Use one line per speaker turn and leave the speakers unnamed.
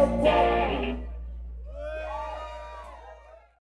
I'll